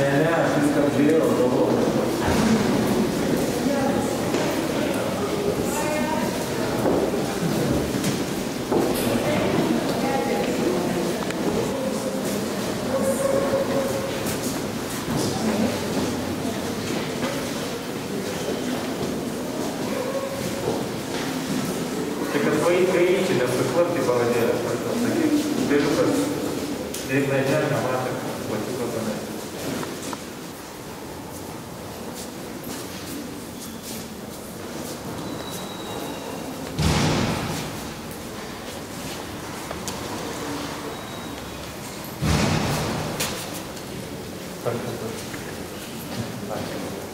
Ля-ля, ты скорбела, голова. твои гаители, сухот и баладера. Беру как древноядерная маток, платила за это. はい